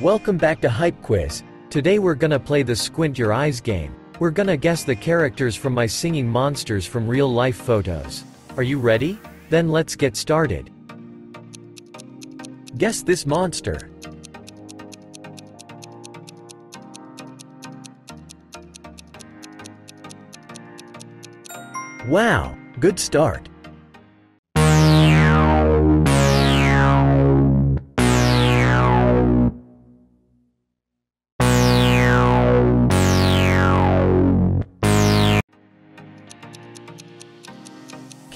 Welcome back to Hype Quiz. Today we're gonna play the Squint Your Eyes game. We're gonna guess the characters from my singing monsters from real life photos. Are you ready? Then let's get started. Guess this monster. Wow, good start.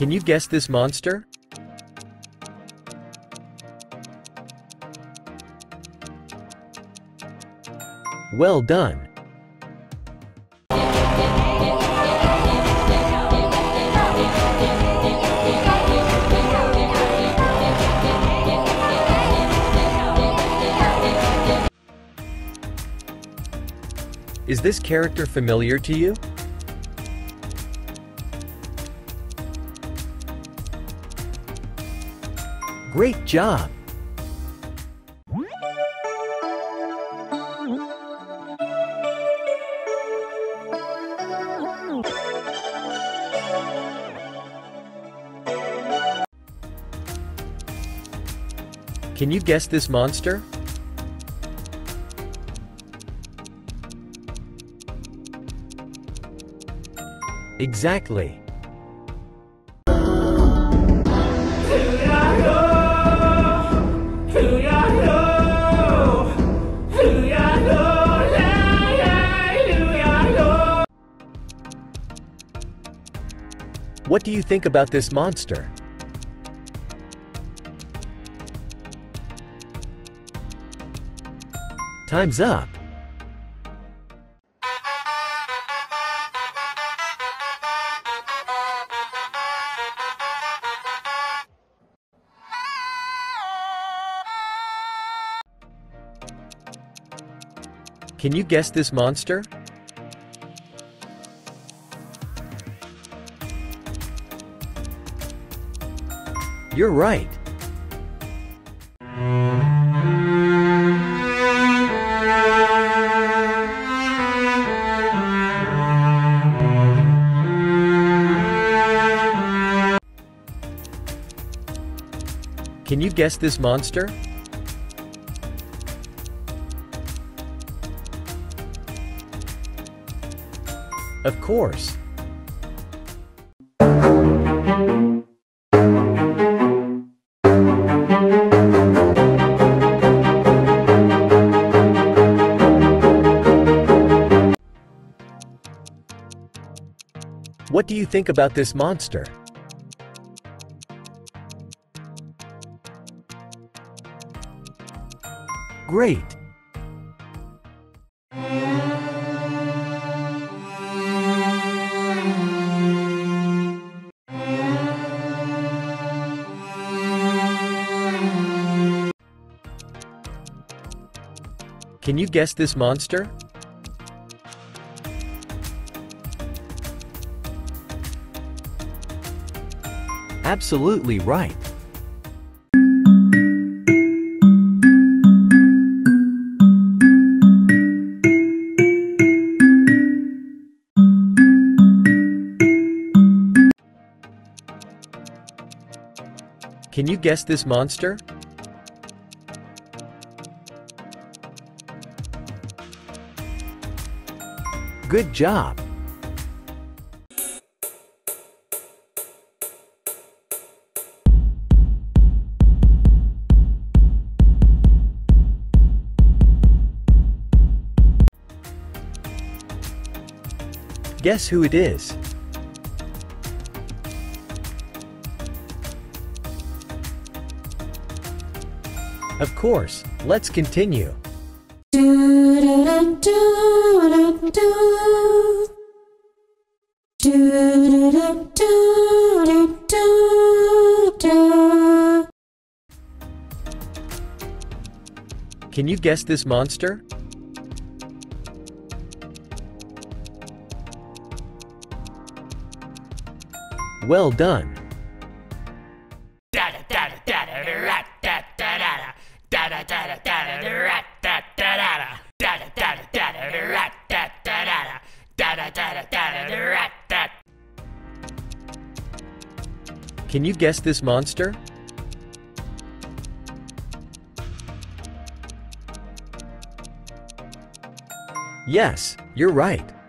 Can you guess this monster? Well done. Is this character familiar to you? Great job! Can you guess this monster? Exactly. What do you think about this monster? Time's up. Can you guess this monster? You're right. Can you guess this monster? Of course. What do you think about this monster? Great! Can you guess this monster? Absolutely right. Can you guess this monster? Good job! Guess who it is? Of course, let's continue. Can you guess this monster? Well done. Can you guess this monster? Yes, you're right.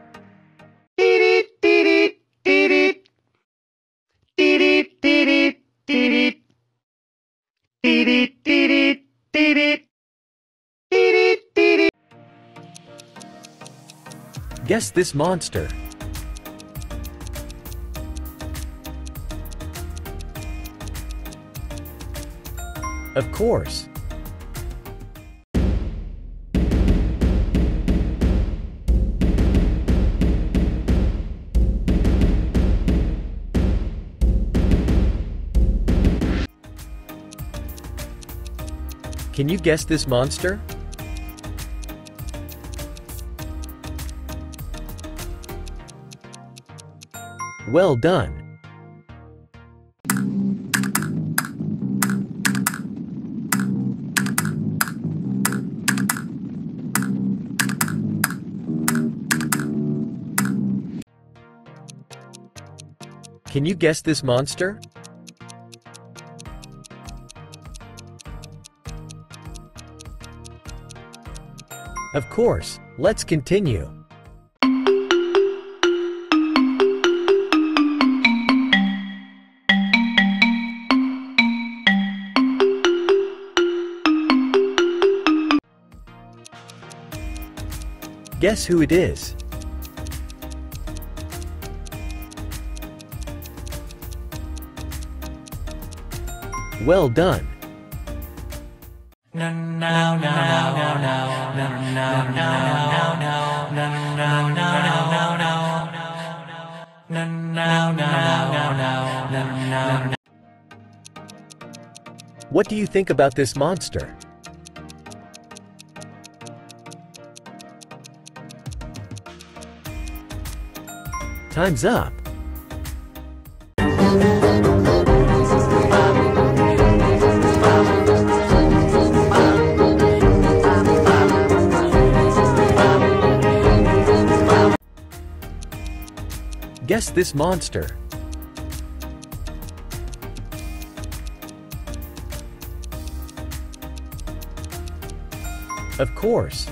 Guess this monster. Of course. Can you guess this monster? Well done. Can you guess this monster? Of course, let's continue. Guess who it is? Well done. What do you think about this monster? Time's up. Guess this monster. Of course.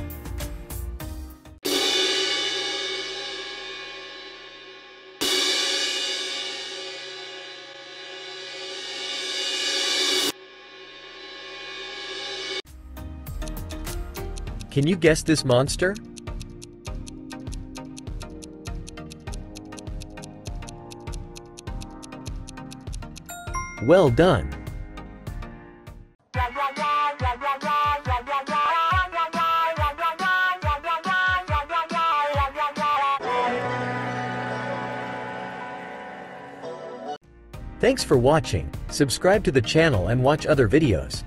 Can you guess this monster? Well done. Thanks for watching. Subscribe to the channel and watch other videos.